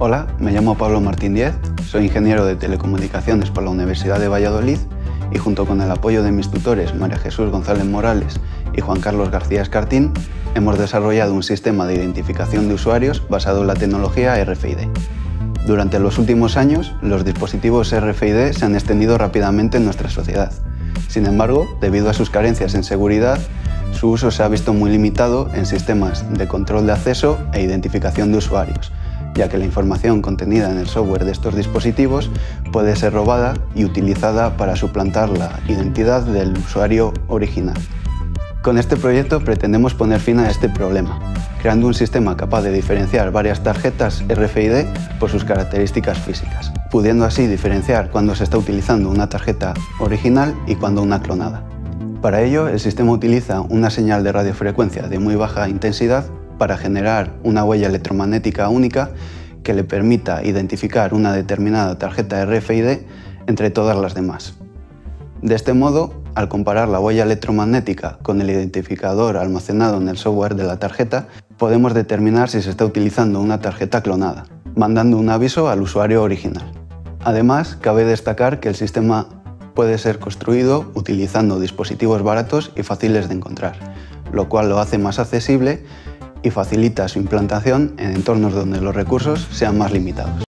Hola, me llamo Pablo Martín Díez, soy ingeniero de telecomunicaciones por la Universidad de Valladolid y junto con el apoyo de mis tutores María Jesús González Morales y Juan Carlos García Escartín, hemos desarrollado un sistema de identificación de usuarios basado en la tecnología RFID. Durante los últimos años, los dispositivos RFID se han extendido rápidamente en nuestra sociedad. Sin embargo, debido a sus carencias en seguridad, su uso se ha visto muy limitado en sistemas de control de acceso e identificación de usuarios, ya que la información contenida en el software de estos dispositivos puede ser robada y utilizada para suplantar la identidad del usuario original. Con este proyecto pretendemos poner fin a este problema, creando un sistema capaz de diferenciar varias tarjetas RFID por sus características físicas, pudiendo así diferenciar cuando se está utilizando una tarjeta original y cuando una clonada. Para ello, el sistema utiliza una señal de radiofrecuencia de muy baja intensidad para generar una huella electromagnética única que le permita identificar una determinada tarjeta RFID entre todas las demás. De este modo, al comparar la huella electromagnética con el identificador almacenado en el software de la tarjeta, podemos determinar si se está utilizando una tarjeta clonada, mandando un aviso al usuario original. Además, cabe destacar que el sistema puede ser construido utilizando dispositivos baratos y fáciles de encontrar, lo cual lo hace más accesible y facilita su implantación en entornos donde los recursos sean más limitados.